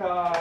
America